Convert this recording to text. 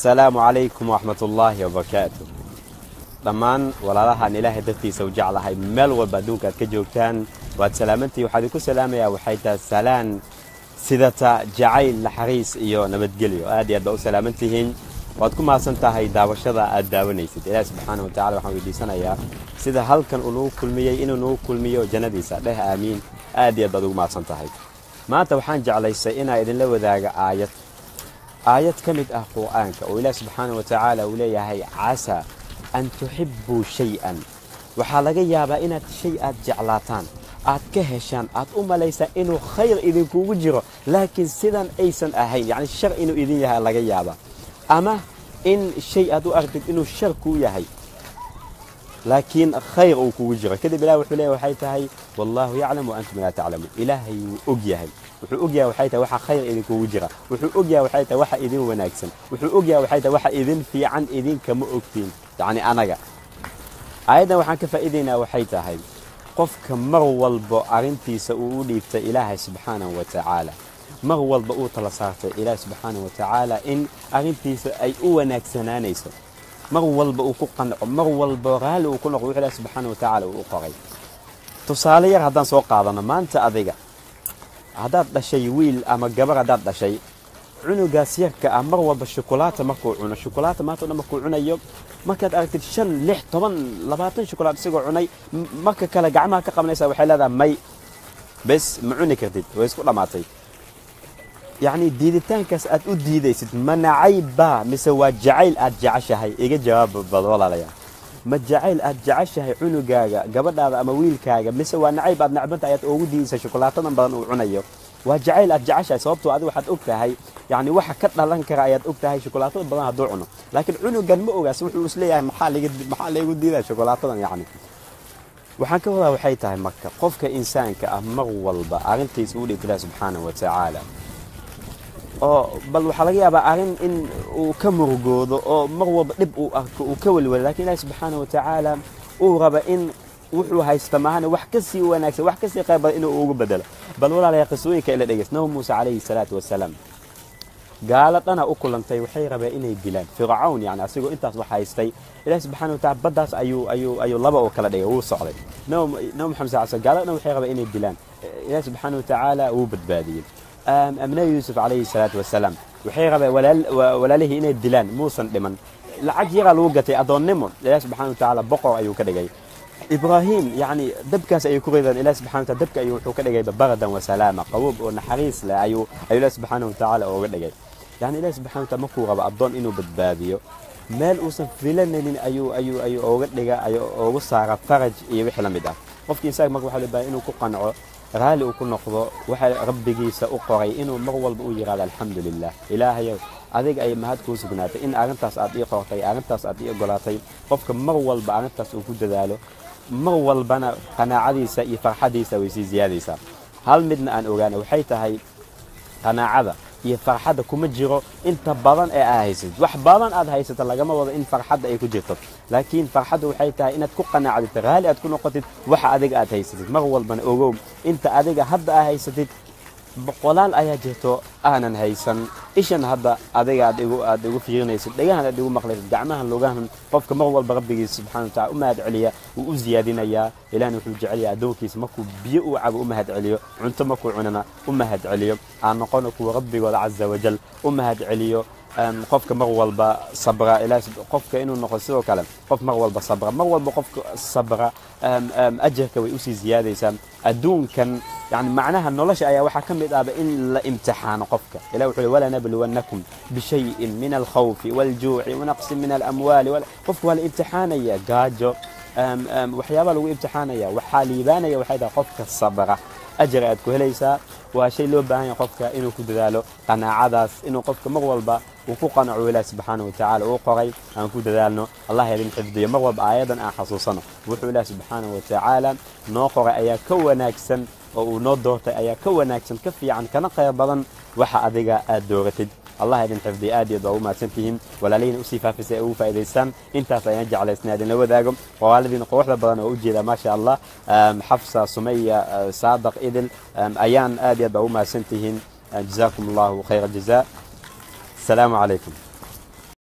assalaamu calaykum waraxmat ullaahi wabarakaatu dhammaan walaalahaan ilaahay dartiisa u jeclahay meel walba adduunka aad ka joogtaan waad salaamantii waxaa idinku salaamayaa waxay tahay salaan sidata jacayl naxariis iyo nabadgelyo. Aad iyo aad baa u salaaman tihiin waad ku mahadsan tahay daawashada aad daawanaysid. Ilaahi subxaana wa tacala waxaan weydiisanayaa sida halkan uu nagu kulmiyey inuu nagu kulmiyo jannadiisa. Dheh aamiin. Aad iyo aad baad ugu mahadsan tahay. Maanta waxaan jeclaysay inaa idinla wadaaga aayad aayad ka mid ah qur'aanka oo ilaah subxaana wa tacaala uu leeyahay casa an tuxibbuu shay-an. Waxaa laga yaabaa inaad shay aad jeclaataan aad ka heshaan aad u malaysaa inuu khayr idinkugu jiro laakiin sidan aysan ahayn yacni shar inuu idin yahay laga yaabaa. Ama in shay aad u argtid inuu shar kuu yahay laakiin khayr uu kugu jiro kadib ilah wuxuu leeyahy waxay tahay wallaahu yaclam wa antum laa taclamuun ilaahay wuu og yahay wuxuu og yahay waxay tahay waxa khayr idinkugu jira wuxuu og yahay waxay tahay waxa idin wanaagsan wuxuu og yahay waxay tahay waxa idin fiican idinkama ogtiin yacni anaga aayaddan waxaan ka faa'iidaynaa waxay tahay qofka mar walba arrintiisa uu u dhiibtay ilaahay subxaanahu wa tacaala mar walba uu tala saartay ilaahay subxaanahu wa tacaala in arrintiisa ay u wanaagsanaanayso mar walba uu ku qanco mar walba raalli uu ku noqdo wuxuu ilaahay subxaanahu wa tacaala uu u qoray. Tusaale yar haddaan soo qaadano maanta adiga haddaad dhashay wiil ama gabar haddaad dhashay cunugaas yarka ah mar walba shukulaata markuu cuno shukulaata maanta o dhan markuu cunayo markaad aragtid shan lix toban labaatan shukulaat isagoo cunay marka kale gacmaha ka qabanaysa waxay leedahay may. Bes ma cuni kartid way isku dhammaatay yacni diiditaankaas aad u diidaysid ma nacaybba mise waa jacayl aad jeceshahay? Iga jawaab bad walaalayaa. Ma jacayl aad jeceshahay cunugaaga gabadhaada ama wiilkaaga mise waa nacayb aad nacbanta ayaad oogu diidaysa shukulaatadan badan uu cunayo? Waa jacayl aad jeceshahay sababtoo adigu waxaad og tahay yacni waxa ka dhalan kara ayaad og tahay shukulaatada badan hadduu cuno. Laakiin cunugan ma ogaas wuxuu is leeyahay maxaa laygu diidaya shukulaatadan yacni waxaan ka wadaa waxay tahay marka qofka insaanka ah mar walba arrintiisa uu dhigto ilaah subxaanahu wa tacaala oo bal waxaa laga yaabaa arrin in uu ka murugoodo oo mar walba dhib uu arko uu ka welwelo lakin ilahi subxaana wa tacaala uu raba in wuxuu haysta maahane wax ka wanaagsan wax ka sii badan inuu ugu bedelo bal walaalaya qisooyinka ila dhegeys nabi muuse calayhi salaatu wasalaam gaalo dhana u kulantay waxay rabeen inay dilaan fircawn yani asigoo intaas wax haystay ilahi subxana wa tacala baddaas ayuu ayuu ayuu laba oo kala dhigay wuu socday nabi maxamed sal gaalo dhan waxay rabeen inay dilaan ilahi subxaana wa tacaala wuu badbaadiyey nabi yuusuf calayhi salaatu wasalaam waxay rabeen walaalihii inay dilaan muusan dhiman lacag yaraa lagu gatay addoonnimo ilaah subxana wa tacaala boqor ayuu ka dhigay ibraahim yacni dabkaas ayay ku rideen ilaah subxana wa taala dabka ayuu wuxuu ka dhigay baradan wa salaama qaboob oo naxariis leh ayuu ayuu ilaah subxaana wa tacaala ooga dhigay yacni ilaah subxana wa taala markuu rabo addoon inuu badbaadiyo meel uusan filanaynin ayuu ayuu ayuu ooga dhiga ayuu oogu saara faraj iyo wixii la mid ah qofki insaanka marka waxaa la baahay inuu ku qanco raalli uu ku noqdo waxay rabbigiisa u qoray inuu mar walba u yidhahdo alxamdu lilah ilaahayow adiga ay mahad kuu sugnaatay in arrintaas aad ii qortay arrintaas aad ii ogolaatay qofka mar walba arrintaas uu ku dadaalo mar walbana qanaacadiisa iyo farxadiisa way sii ziyaadaysaa. Hal midna aan ogaana waxay tahay qanaacada iyo farxadda kuma jiro inta badan ee aad haysatid wax badan aad haysato lagama wado in farxadda ay ku jirto. Laakiin farxaddu waxay tahay inaad ku qanaacdid raali aad ku noqotid waxa adiga aad haysatid. Mar walbana ogow inta adiga hadda aad haysatid boqolaal ayaa jirto aanan haysan. Ishan hadda adiga aad igu fiirinaysid dhagahan aad igu maqlaysid gacmahan lugahan qofka mar walba rabbigiisa subxana wa tacala u mahad celiya wuu u ziyaadinayaa ilahna wuxuu jecel yahay addoonkiisa markuu biyo uu cabo u mahad celiyo cunto markuu cunana u mahad celiyo aan noqono kuwa rabbigooda caza wajal u mahad celiyo qofka mar walba sabra ilaah qofka inuu noqdo sidoo kale qof mar walba sabra. Mar walba qofka sabra ajarka way u sii ziyaadaysaa adduunkan yani macnaha nolosha ayaa waxaa ka mid ahba in la imtixaano qofka. Ilah wuxuu li walanabluwannakum bishayin min alkhawfi waaljuuci wanaqsin min alamwaali qofka waa la imtixaanaya gaajo. Waxyaabaa lagu imtixaanaya waxaa liibaanaya waxay tahay qofka sabra ajar aad ku helaysaa waa shay loo baahan yahay qofka inuu ku dadaalo qanaacadaas inuu qofka mar walba uu ku qanaco ilaah subxaana wa tacaala uu qoray aan ku dadaalno. Allah idin xifdiyo mar walba aayadan aan xasuusano. Wuxuu ilaah subxaana wa tacaala noo qoray ayaa ka wanaagsan oo uu noo doortay ayaa ka wanaagsan ka fiican kana qayr badan waxa adiga aad dooratid allah idin xifdiya aad iyad waa u mahadsantihiin walaalihiina u sii faafisa ee ugu faa'idaystaan intaas ayaan jeclaysnay adinla wadaago walaalidiina quruxda badan oo u jeeda maasha allah xafsa sumeya saadaq idil ayaan aad iyad baa u mahadsantihiin jazaakum allahu khayra jaza asalaamu calaykum